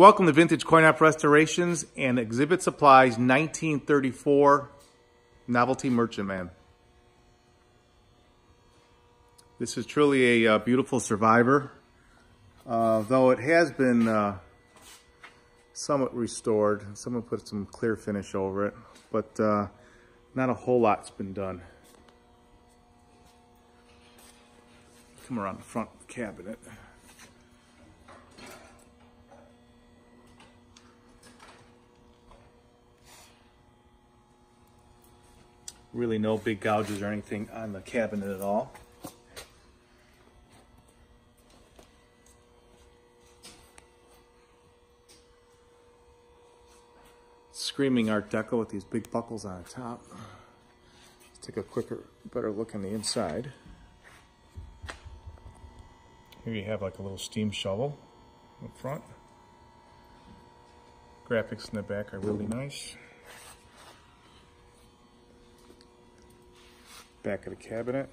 Welcome to Vintage Coin Op Restorations and Exhibit Supplies 1934 Novelty Merchantman. This is truly a uh, beautiful survivor, uh, though it has been uh, somewhat restored. Someone put some clear finish over it, but uh, not a whole lot's been done. Come around the front cabinet. Really no big gouges or anything on the cabinet at all. Screaming Art Deco with these big buckles on top. Let's take a quicker, better look on the inside. Here you have like a little steam shovel in front. Graphics in the back are really nice. Back of the cabinet.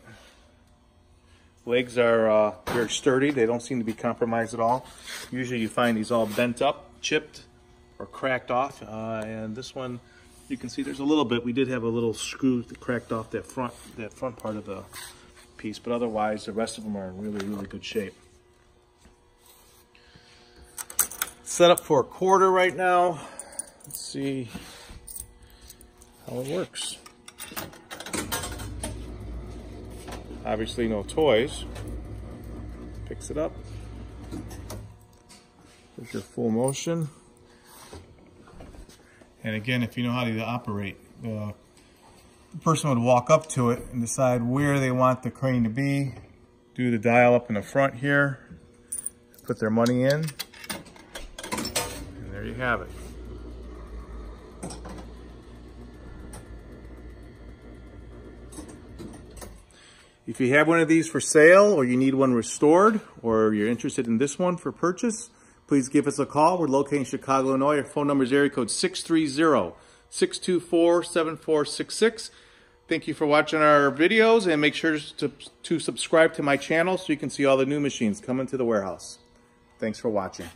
Legs are uh, very sturdy. They don't seem to be compromised at all. Usually you find these all bent up, chipped, or cracked off. Uh, and this one, you can see there's a little bit. We did have a little screw that cracked off that front, that front part of the piece. But otherwise, the rest of them are in really, really good shape. Set up for a quarter right now. Let's see how it works. Obviously no toys. Picks it up. There's your full motion. And again, if you know how to operate, uh, the person would walk up to it and decide where they want the crane to be, do the dial up in the front here, put their money in, and there you have it. If you have one of these for sale or you need one restored or you're interested in this one for purchase, please give us a call. We're located in Chicago, Illinois. Our phone number is area code 630-624-7466. Thank you for watching our videos and make sure to, to subscribe to my channel so you can see all the new machines coming to the warehouse. Thanks for watching.